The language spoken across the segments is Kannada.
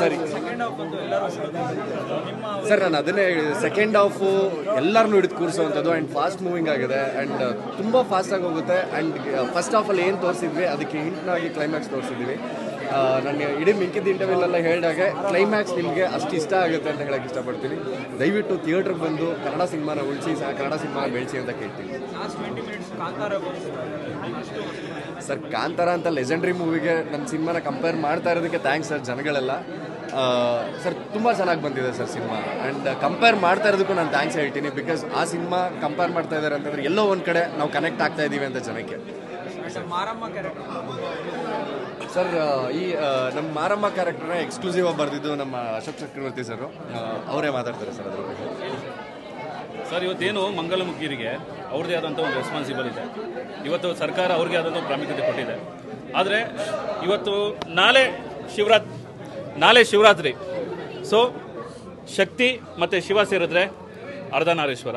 ಸರಿ. ಸರ್, ನಾನು ಅದನ್ನೇ ಸೆಕೆಂಡ್ ಹಾಫು ಎಲ್ಲರನ್ನೂ ಹಿಡಿದು ಕೂರಿಸುವಂಥದ್ದು ಆ್ಯಂಡ್ ಫಾಸ್ಟ್ ಮೂವಿಂಗ್ ಆಗಿದೆ ಆ್ಯಂಡ್ ತುಂಬ ಫಾಸ್ಟಾಗಿ ಹೋಗುತ್ತೆ. ಆ್ಯಂಡ್ ಫಸ್ಟ್ ಹಾಫಲ್ಲಿ ಏನು ತೋರಿಸಿದ್ವಿ, ಅದಕ್ಕೆ ಹಿಂಟ್ನಾಗಿ ಕ್ಲೈಮ್ಯಾಕ್ಸ್ ತೋರಿಸಿದ್ವಿ. ನನಗೆ ಇಡೀ ಮಿಕ್ಕಿದ ಇಂಟರ್ವ್ಯೂಲೆಲ್ಲ ಹೇಳಿದಾಗೆ ಕ್ಲೈಮ್ಯಾಕ್ಸ್ ನಿಮಗೆ ಅಷ್ಟು ಇಷ್ಟ ಆಗುತ್ತೆ ಅಂತ ಹೇಳಕ್ಕೆ ಇಷ್ಟಪಡ್ತೀನಿ. ದಯವಿಟ್ಟು ಥಿಯೇಟ್ರಿಗೆ ಬಂದು ಕನ್ನಡ ಸಿನಿಮಾನ ಉಳಿಸಿ ಕನ್ನಡ ಸಿನಿಮಾ ಬೆಳೆಸಿ ಅಂತ ಕೇಳ್ತೀನಿ. ಸರ್, ಕಾಂತಾರ ಅಂತ ಲೆಜೆಂಡ್ರಿ ಮೂವಿಗೆ ನನ್ನ ಸಿನಿಮಾನ ಕಂಪೇರ್ ಮಾಡ್ತಾ ಇರೋದಕ್ಕೆ ಥ್ಯಾಂಕ್ಸ್ ಸರ್, ಜನಗಳೆಲ್ಲ. ಸರ್, ತುಂಬ ಚೆನ್ನಾಗಿ ಬಂದಿದೆ ಸರ್ ಸಿನಿಮಾ. ಆ್ಯಂಡ್ ಕಂಪೇರ್ ಮಾಡ್ತಾ ಇರೋದಕ್ಕೂ ನಾನು ಥ್ಯಾಂಕ್ಸ್ ಹೇಳ್ತೀನಿ ಬಿಕಾಸ್ ಆ ಸಿನಿಮಾ ಕಂಪೇರ್ ಮಾಡ್ತಾ ಇದ್ದಾರೆ ಅಂತಂದರೆ ಎಲ್ಲೋ ಒಂದು ಕಡೆ ನಾವು ಕನೆಕ್ಟ್ ಆಗ್ತಾ ಇದ್ದೀವಿ ಅಂತ ಜನಕ್ಕೆ. ಸರ್ ಈ ನಮ್ಮ ಮಾರಮ್ಮ ಕ್ಯಾರೆಕ್ಟರ್ನ ಎಕ್ಸ್ಕ್ಲೂಸಿವ್ ಆಗಿ ಬರೆದಿದ್ದು ನಮ್ಮ ಅಶೋಕ್ ಚಕ್ರವರ್ತಿ ಸರ್ ಅವರೇ ಮಾತಾಡ್ತಾರೆ ಸರ್ ಅದ್ರ ಬಗ್ಗೆ. ಸರ್ ಇವತ್ತೇನು ಮಂಗಲಮುಖಿಯರಿಗೆ ಅವ್ರದ್ದೇ ಆದಂಥ ಒಂದು ರೆಸ್ಪಾನ್ಸಿಬಲ್ ಇದೆ. ಇವತ್ತು ಸರ್ಕಾರ ಅವ್ರಿಗೆ ಆದಂಥ ಪ್ರಾಮುಖ್ಯತೆ ಕೊಟ್ಟಿದೆ. ಆದರೆ ಇವತ್ತು ನಾಳೆ ಶಿವರಾತ್ರಿ ನಾಳೆ ಶಿವರಾತ್ರಿ. ಸೊ ಶಕ್ತಿ ಮತ್ತು ಶಿವ ಸೇರಿದ್ರೆ ಅರ್ಧನಾರೀಶ್ವರ.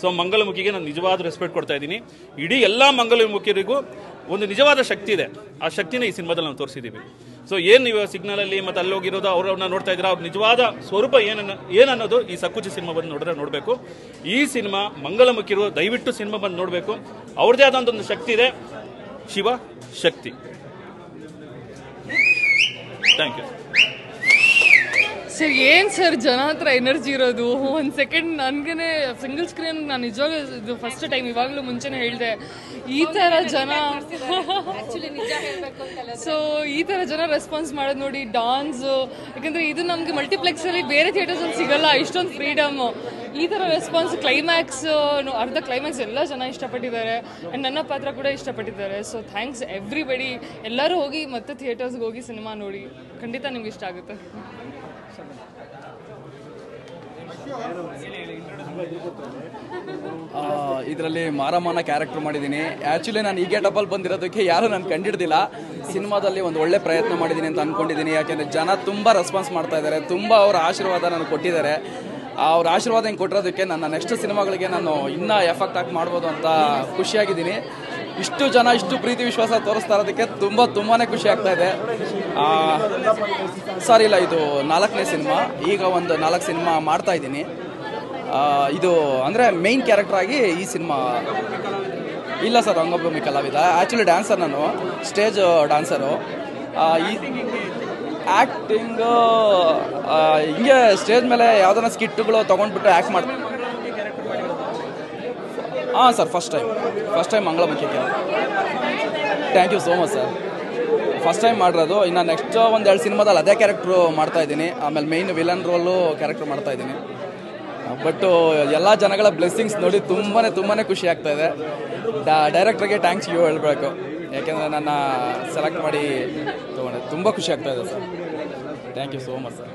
ಸೊ ಮಂಗಲಮುಖಿಗೆ ನಾನು ನಿಜವಾದ ರೆಸ್ಪೆಕ್ಟ್ ಕೊಡ್ತಾ ಇದ್ದೀನಿ. ಇಡೀ ಎಲ್ಲ ಮಂಗಲಮುಖಿಯರಿಗೂ ಒಂದು ನಿಜವಾದ ಶಕ್ತಿ ಇದೆ. ಆ ಶಕ್ತಿನ ಈ ಸಿನಿಮಾದಲ್ಲಿ ನಾವು ತೋರಿಸಿದ್ದೀವಿ. ಸೊ ಏನು ನೀವು ಸಿಗ್ನಲಲ್ಲಿ ಮತ್ತು ಅಲ್ಲಿ ಹೋಗಿರೋದು ಅವ್ರನ್ನ ನೋಡ್ತಾ ಇದ್ದೀರಾ, ಅವ್ರ ನಿಜವಾದ ಸ್ವರೂಪ ಏನನ್ನ ಏನನ್ನೋದು ಈ ಸಕ್ಕುಚಿ ಸಿನಿಮಾ ಬಂದು ನೋಡಿದ್ರೆ ನೋಡಬೇಕು. ಈ ಸಿನಿಮಾ ಮಂಗಲಮುಖಿರು ದಯವಿಟ್ಟು ಸಿನಿಮಾ ಬಂದು ನೋಡಬೇಕು. ಅವ್ರದ್ದೇ ಆದಂಥ ಒಂದು ಶಕ್ತಿ ಇದೆ. ಶಿವ ಶಕ್ತಿ. ಥ್ಯಾಂಕ್ ಯು ಸರ್ ಏನು ಸರ್ ಜನ ಹತ್ರ ಎನರ್ಜಿ ಇರೋದು? ಒಂದು ಸೆಕೆಂಡ್ ನನಗೇ ಸಿಂಗಲ್ ಸ್ಕ್ರೀನ್ ನಾನು ನಿಜವಾಗ್ಲೂ ಇದು ಫಸ್ಟ್ ಟೈಮ್ ಇವಾಗಲೂ ಮುಂಚೆನೇ ಹೇಳಿದೆ. ಈ ಥರ ಜನ ಸೊ ಈ ಥರ ಜನ ರೆಸ್ಪಾನ್ಸ್ ಮಾಡೋದು ನೋಡಿ ಡಾನ್ಸ್ ಯಾಕಂದರೆ ಇದು ನಮಗೆ ಮಲ್ಟಿಪ್ಲೆಕ್ಸಲ್ಲಿ ಬೇರೆ ಥಿಯೇಟರ್ಸಲ್ಲಿ ಸಿಗಲ್ಲ ಇಷ್ಟೊಂದು ಫ್ರೀಡಮ್ ಈ ಥರ ರೆಸ್ಪಾನ್ಸ್ ಕ್ಲೈಮ್ಯಾಕ್ಸ್ ಅರ್ಧ ಕ್ಲೈಮ್ಯಾಕ್ಸ್ ಎಲ್ಲ ಜನ ಇಷ್ಟಪಟ್ಟಿದ್ದಾರೆ. ಆ್ಯಂಡ್ ನನ್ನ ಪಾತ್ರ ಕೂಡ ಇಷ್ಟಪಟ್ಟಿದ್ದಾರೆ. ಸೊ ಥ್ಯಾಂಕ್ಸ್ ಎವ್ರಿಬಡಿ ಎಲ್ಲರೂ ಹೋಗಿ ಮತ್ತೆ ಥಿಯೇಟರ್ಸ್ಗೆ ಹೋಗಿ ಸಿನಿಮಾ ನೋಡಿ. ಖಂಡಿತ ನಿಮ್ಗೆ ಇಷ್ಟ ಆಗುತ್ತೆ. ಇದರಲ್ಲಿ ಮಾರಮ್ಮನ ಕ್ಯಾರೆಕ್ಟರ್ ಮಾಡಿದ್ದೀನಿ. ಆ್ಯಕ್ಚುಲಿ ನಾನು ಈ ಡಬಲ್ ಬಂದಿರೋದಕ್ಕೆ ಯಾರೂ ನಾನು ಕಂಡಿಡ್ದಿಲ್ಲ. ಸಿನಿಮಾದಲ್ಲಿ ಒಂದು ಒಳ್ಳೆ ಪ್ರಯತ್ನ ಮಾಡಿದ್ದೀನಿ ಅಂತ ಅಂದ್ಕೊಂಡಿದ್ದೀನಿ ಯಾಕೆಂದರೆ ಜನ ತುಂಬ ರೆಸ್ಪಾನ್ಸ್ ಮಾಡ್ತಾ ಇದ್ದಾರೆ. ತುಂಬ ಅವರ ಆಶೀರ್ವಾದ ನಾನು ಕೊಟ್ಟಿದ್ದಾರೆ. ಅವ್ರ ಆಶೀರ್ವಾದ ಹಿಂಗೆ ಕೊಟ್ಟಿರೋದಕ್ಕೆ ನನ್ನ ನೆಕ್ಸ್ಟ್ ಸಿನಿಮಾಗಳಿಗೆ ನಾನು ಇನ್ನೂ ಎಫೆಕ್ಟ್ ಆಗಿ ಮಾಡ್ಬೋದು ಅಂತ ಖುಷಿಯಾಗಿದ್ದೀನಿ. ಇಷ್ಟು ಜನ ಇಷ್ಟು ಪ್ರೀತಿ ವಿಶ್ವಾಸ ತೋರಿಸ್ತಾ ಇರೋದಕ್ಕೆ ತುಂಬ ತುಂಬಾ ಖುಷಿ ಆಗ್ತಾ ಇದೆ. ಸರ್, ಇಲ್ಲ, ಇದು ನಾಲ್ಕನೇ ಸಿನಿಮಾ. ಈಗ ಒಂದು ನಾಲ್ಕು ಸಿನಿಮಾ ಮಾಡ್ತಾ ಇದ್ದೀನಿ. ಇದು ಅಂದರೆ ಮೇಯ್ನ್ ಕ್ಯಾರೆಕ್ಟರ್ ಆಗಿ ಈ ಸಿನಿಮಾ. ಇಲ್ಲ ಸರ್, ರಂಗಭೂಮಿ ಕಲಾವಿದ. ಆ್ಯಕ್ಚುಲಿ ಡ್ಯಾನ್ಸರ್ ನಾನು ಸ್ಟೇಜ್ ಡ್ಯಾನ್ಸರು ಈ ಆ್ಯಕ್ಟಿಂಗು ಹಿಂಗೆ ಸ್ಟೇಜ್ ಮೇಲೆ ಯಾವ್ದಾನ ಸ್ಕಿಟ್ಗಳು ತೊಗೊಂಡ್ಬಿಟ್ಟು ಆ್ಯಕ್ಟ್ ಮಾಡಿ ಹಾಂ sir first time first time ಮಂಗಳಮುಖಿಗೆ. Thank you so much sir first time ಮಾಡಿರೋದು. ಇನ್ನು ನೆಕ್ಸ್ಟ್ ಒಂದು ಎರಡು ಸಿನಿಮಾದಲ್ಲಿ ಅದೇ ಕ್ಯಾರೆಕ್ಟ್ರು ಮಾಡ್ತಾ ಇದ್ದೀನಿ. ಆಮೇಲೆ ಮೇಯ್ನ್ ವಿಲನ್ ರೋಲು ಕ್ಯಾರೆಕ್ಟ್ರ್ ಮಾಡ್ತಾ ಇದ್ದೀನಿ. ಬಟ್ ಎಲ್ಲ ಜನಗಳ ಬ್ಲೆಸ್ಸಿಂಗ್ಸ್ ನೋಡಿ ತುಂಬಾ ತುಂಬಾ ಖುಷಿ ಆಗ್ತಾ ಇದೆ. ಡೈರೆಕ್ಟ್ರಿಗೆ ಥ್ಯಾಂಕ್ಸ್ ಯು ಹೇಳಬೇಕು. ಯಾಕೆಂದರೆ ನನ್ನ ಸೆಲೆಕ್ಟ್ ಮಾಡಿ ತೊಗೊಂಡೆ. ತುಂಬ ಖುಷಿ ಆಗ್ತಾ ಇದೆ sir thank you so much sir